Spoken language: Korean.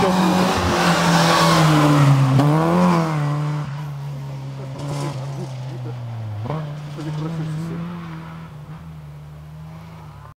저기 그렇게